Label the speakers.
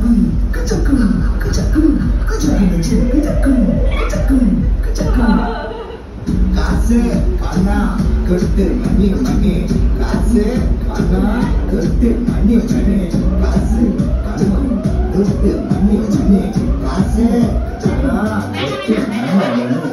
Speaker 1: 끄적끄 끄적끄 끄적끄 끄적끄는 친구 끄적끄 끄적끄 끄적끄
Speaker 2: 가세 가나 그때 많이 많이 가세 가나 그때 많이 많이 가세 가나 그때 많이 많이 가세 가나 그때 많이 많이